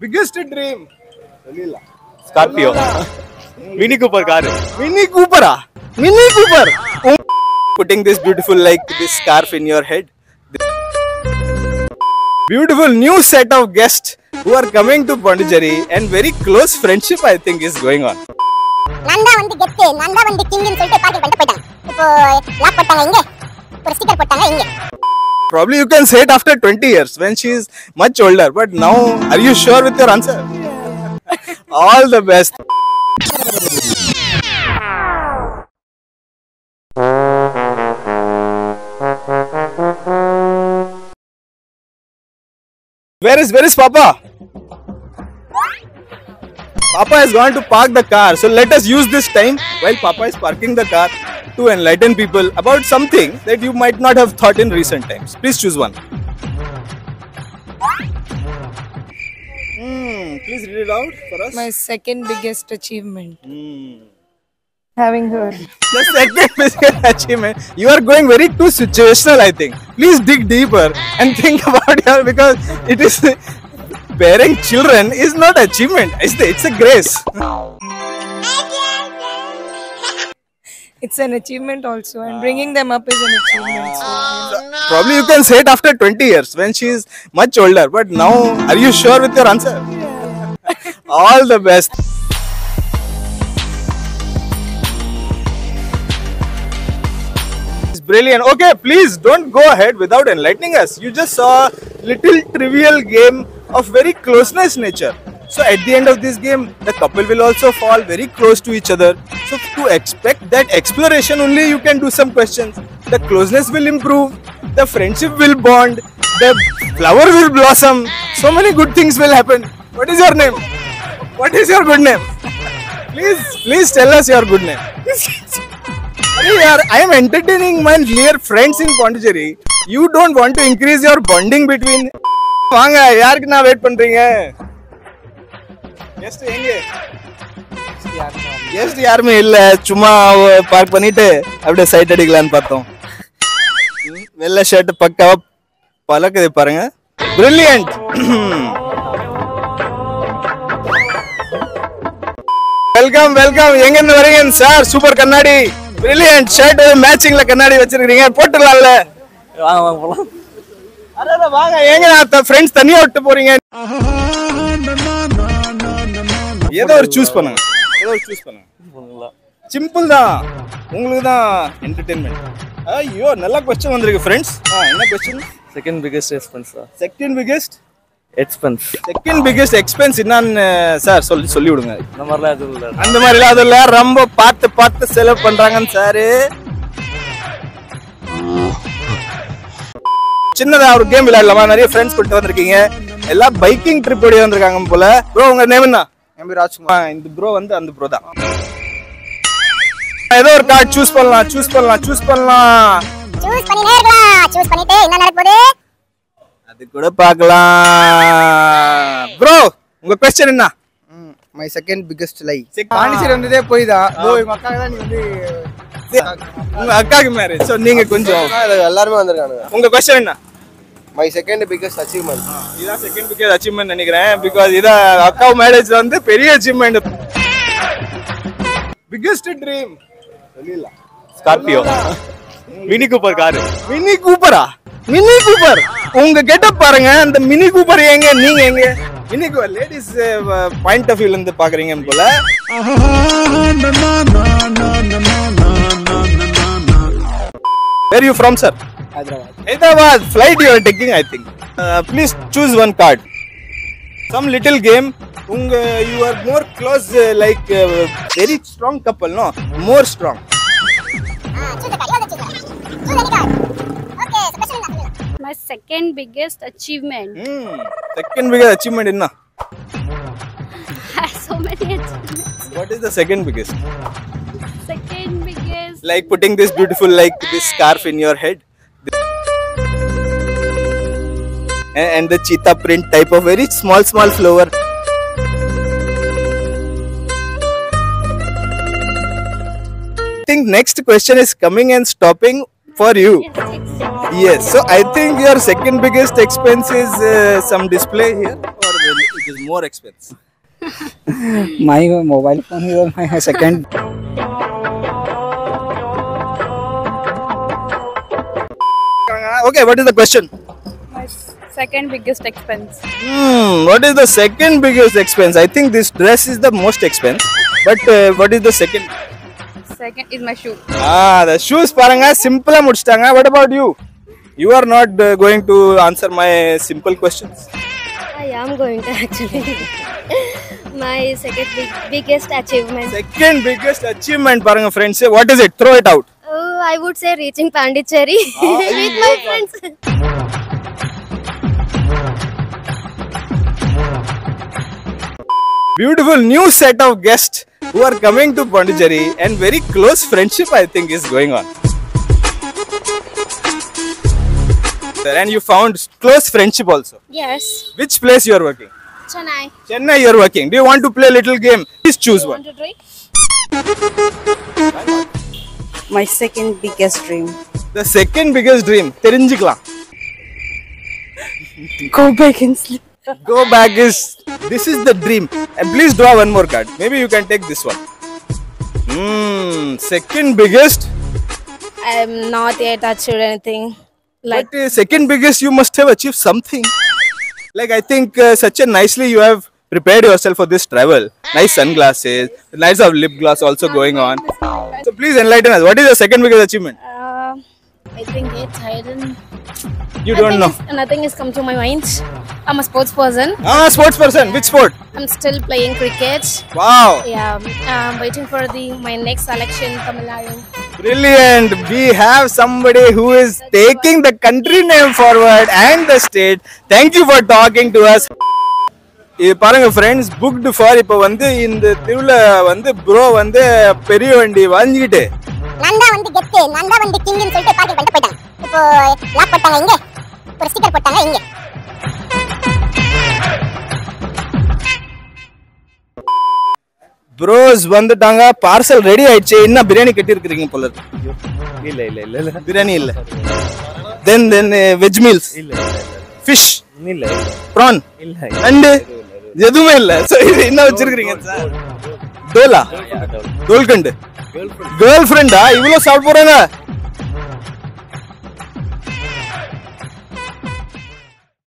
Biggest dream சொல்லிடல Scorpio Mini Cooper car Mini கூப்பரா Mini Cooper putting this beautiful like this scarf in your head beautiful new set of guests who are coming to Pondicherry and very close friendship I think is going on நான் தான் வந்து கெத்து நான் தான் வந்து கிங்னு சொல்லிட்டு parking பண்ணிட்டு போயிட்டாங்க இப்போ லாக் போட்டாங்க இங்க ஒரு ஸ்டிக்கர் போட்டாங்க இங்க probably you can say it after 20 years when she is much older but now are you sure with your answer? All the best. Where is where is papa papa has gone to park the car so let us use this time while papa is parking the car to enlighten people about something that you might not have thought in recent times please choose one Hmm, please read it out for us My second biggest achievement. Hmm. Having her. The second biggest achievement. You are going very too situational, I think. Please dig deeper and think about your because it is bearing children is not achievement. It's the, it's a grace. It's an achievement also, and bringing them up is an achievement. So, Probably you can say it after 20 years when she is much older. But now, are you sure with your answer? All the best. It's brilliant. Okay, please don't go ahead without enlightening us. You just saw little trivial game of very closeness nature. So at the end of this game, the couple will also fall very close to each other. So to expect that exploration only you can do some questions. The closeness will improve, the friendship will bond, the flower will blossom. So many good things will happen. What is your name? What is your good name? Please, please tell us your good name. I am entertaining my dear friends in Pondicherry. You don't want to increase your bonding between வாங்க யாருக்கு நான் wait பண்றீங்க? Guest எங்க? Guest யாருமே இல்ல சும்மா park பண்ணிட்டு அப்படியே சைட் அடிக்கலாம்னு பார்த்தோம். வெள்ளை ஷர்ட் பக்காவா பழக்குது பாருங்க. பிரில்லியன்ட் வெல்கம் வெல்கம் எங்க இருந்து வரீங்க சார் சூப்பர் கண்ணாடி. பிரில்லியன்ட் ஷர்ட் மேட்சிங்ல கண்ணாடி வச்சிருக்கீங்க போட்டுடலாம்ல. வாங்க வாங்க போலாம். அட, வாங்க. ஏங்க ஃப்ரெண்ட்ஸ் தனியா விட்டு போறீங்க? ஏதோ ஒரு சூஸ் பண்ணுங்க. ஏதோ ஒரு சூஸ் பண்ணுங்க. சிம்பிள் தான். உங்களுக்கு தான் என்டர்டைன்மெண்ட் ஐயோ நல்ல கொஸ்டின் வந்திருக்கு ஃப்ரெண்ட்ஸ் என்ன question second biggest expense second biggest expense second biggest expense என்னன்னு சார் சொல்லி சொல்லி விடுங்க. இந்த மாதிரிலாம் எதுவும் இல்லை. அந்த மாதிரிலாம் அது இல்ல. ரொம்ப பார்த்து பார்த்து செலவு பண்றாங்கன்னு சாரு சின்னதா ஒரு கேம் விளையாடலாமா? நிறைய ஃப்ரெண்ட்ஸ் கூட்டு வந்திருக்கீங்க. எல்லாம் பைக்கிங் ட்ரிப் ஓடி வந்திருக்காங்க போல. ப்ரோ உங்க நேம் என்ன? எம்பி ராஜ்குமார். இந்த ப்ரோ வந்து அந்த ப்ரோ தான். ஏதோ ஒரு கார்டு சூஸ் பண்ணலாம் சூஸ் பண்ணலாம் சூஸ் பண்ணலாம். சூஸ் பண்ணினே இருக்கலாம். சூஸ் பண்ணிட்டு என்ன நடக்க போகுது? அது கூட பார்க்கலாம். ப்ரோ உங்க கொஸ்டின் என்ன? My second biggest lie Pondicherry வந்ததே போய் தான் இதோ எங்க அக்காக தான் நீ வந்து உங்க அக்காக்கு மேரேஜ் ஸோ நீங்க கொஞ்சம் எல்லாருமே வந்திருக்கானுங்க. உங்க கொஸ்டின் என்ன? மை செகண்ட் பிக்கஸ்ட் அச்சீவ்மெண்ட் இதான் செகண்ட் பிக்கேஜ் அச்சீவ்மெண்ட் நினைக்கிறேன். பிகாஸ் இதான் அக்கா மேரேஜ் வந்து பெரிய அச்சீவ்மெண்ட் பிக்கெஸ்ட் ட்ரீம் சொல்லிடலாம் Scorpio Mini Cooper car Mini கூப்பரா Mini Cooper உங்க கெட்டப் பாருங்க. அந்த மினி கூப்பர் எங்க? நீங்க எங்க? Mini Cooper ladies point of வியூல இருந்து பாக்குறீங்க போல. Where you from, sir? Hyderabad. Hyderabad, flight you are taking, I think. Uh, please choose one card. Some little game. Ung, uh, you are more close, uh, like uh, very strong couple, no? More strong. My second biggest achievement. Mm, second biggest achievement, Inna. I have so many achievements. What is the second biggest? Second biggest. Like putting this beautiful, like this scarf in your head. And the cheetah print type of very small small flower. I think next question is coming and stopping for you. Yes, so I think your second biggest expense is uh, some display here or it is more expensive? My mobile phone is my second. Okay, what is the question? My second biggest expense. Hmm, what is the second biggest expense? I think this dress is the most expense. But uh, what is the second? Second is my shoe. Ah, the shoes paranga simple ah mudichitanga. What about you? You are not uh, going to answer my simple questions. I am going to actually. my second big, biggest achievement. Second biggest achievement paranga friends. What is it? Throw it out. I would say reaching Pondicherry ah, with my friends. beautiful new set of guests who are coming to Pondicherry and very close friendship I think is going on and you found close friendship also Yes. which place you are working Chennai. Chennai you are working do you want to play a little game please choose one Want to try? my second biggest dream. The second biggest dream? Terinjikla. Go back and sleep. Go back is. This is the dream. And please draw one more card. Maybe you can take this one. Hmm. second biggest? I am not yet achieved anything. Like but, uh, second biggest, you must have achieved something. Like I think uh, such a nicely you have prepared yourself for this travel nice sunglasses nice of lip gloss also going on so please enlighten us what is your second biggest achievement uh, I think it. I didn't. you don't know nothing has come to my mind. I'm a sports person. ah sports person which sport I'm still playing cricket. wow Yeah, I'm waiting for the my next selection, Tamil Nadu. Brilliant. We have somebody who is taking the country name forward and the state. Thank you for talking to us. இது பாருங்க friends booked for இப்போ வந்து இந்த திருவிழா வந்து bro வந்து பெரிய வண்டி வாங்கிக்கிட்டு. நான் தான் வந்து கெத்து நான் தான் வந்து கிங்னு சொல்லிட்டு பார்க்கிங் பண்ணிட்டு போயிட்டாங்க இப்போ லாக் போட்டாங்க இங்க. ஒரு ஸ்டிக்கர் போட்டாங்க இங்க. ப்ரோஸ் வந்துட்டாங்க பார்சல் ரெடி ஆயிடுச்சு. என்ன பிரியாணி கட்டி இருக்கிறீங்க போல இருக்கு? இல்ல இல்ல இல்ல இல்ல. பிரியாணி இல்ல. தென் தென் வெஜ் மீல்ஸ் இல்ல ஃபிஷ் இல்ல. ப்ரான் இல்ல நண்டு எதுவுமே இல்ல. இது என்ன வச்சிருக்கீங்க டோலா டோல்கண்டு கேர்ள் ஃப்ரெண்டா இவ்வளவு சாப்பிட போறாங்க